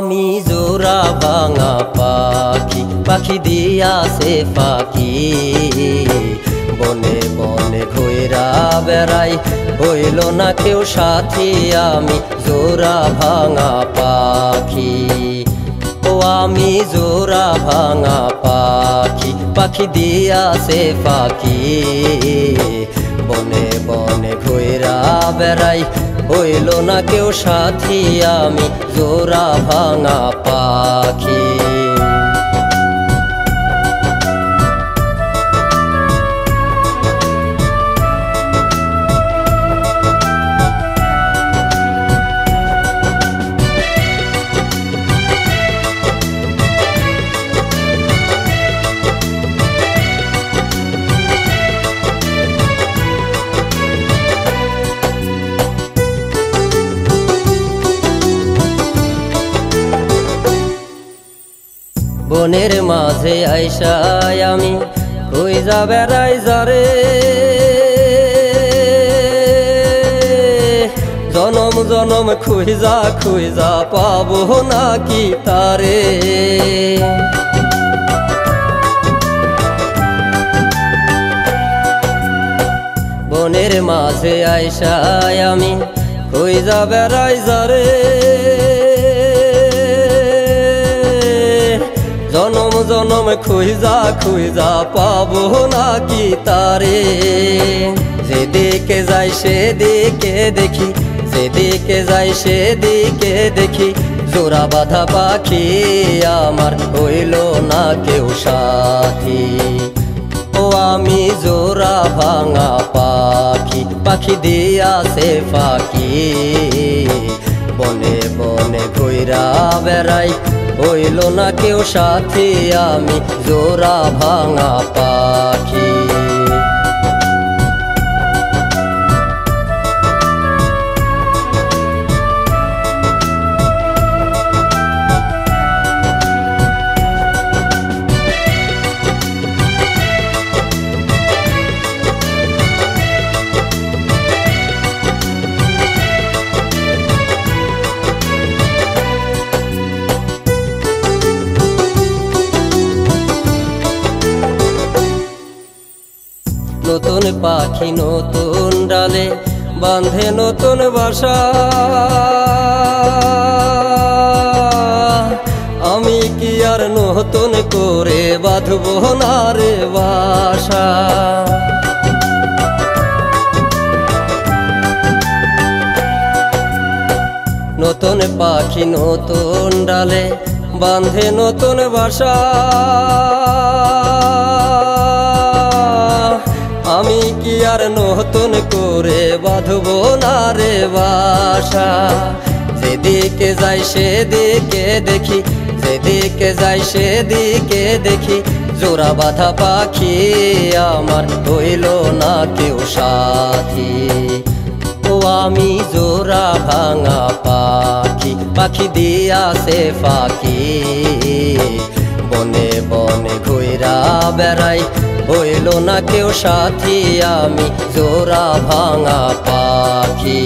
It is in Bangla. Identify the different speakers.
Speaker 1: আমি জোড়া ভাঙা পাখি পাখি দিয়াছে পাখি। বনে বনে ঘোরা বেড়াই, হইল না কেউ সাথী, আমি জোড়া ভাঙা পাখি। ও আমি জোড়া ভাঙা পাখি পাখি দিয়াছে পাখি। বনে বনে ঘোরা বেড়াই হইল না কেউ সাথী আমি জোড়া ভাঙা পাখি। বনের মাঝে আইসাই আমি যা বেড়াই যারে জনম জনম খুঁজা খুঁজা পাবো নাকি তারে। বনের মাঝে আইসাই আমি যা বেড়াই যারে জনম জনম খুঁজা খুঁজা পাবো নাকি তারে? যেদিকে যাই সেদিকে দেখি, যেদিকে যাই সেদিকে দেখি, জোড়া বাধা পাখি আমার হইল না কেউ সাথী। ও আমি জোড়া ভাঙা পাখি পাখি দিয়াছে পাখি বনে বনে ঘুরা বেড়াই হইল না কেউ সাথে আমি জোড়া ভাঙা পাখি। নতুন পাখি নতুন ডালে বাঁধে নতুন বাসা। আমি কি আর নতুন করে বাঁধব না রে বাসা? নতুন পাখি নতুন ডালে বাঁধে নতুন বাসা। আমি কি আর নতুন করে বাঁধব না রে বাসা? যেদিকে যাই সেদিকে দেখি, যেদিকে যাই সেদিকে দেখি, জোড়া বাঁধা পাখি আমার হইল না কেউ সাথী। ও আমি জোড়া ভাঙা পাখি পাখি দিয়াছে পাখি বনে বনে ঘুরা বেড়াই হইল না কেউ সাথী আমি জোড়া ভাঙা পাখি।